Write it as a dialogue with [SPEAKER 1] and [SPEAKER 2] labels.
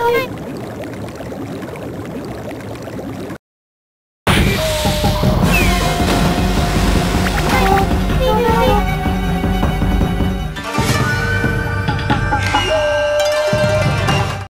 [SPEAKER 1] Alright.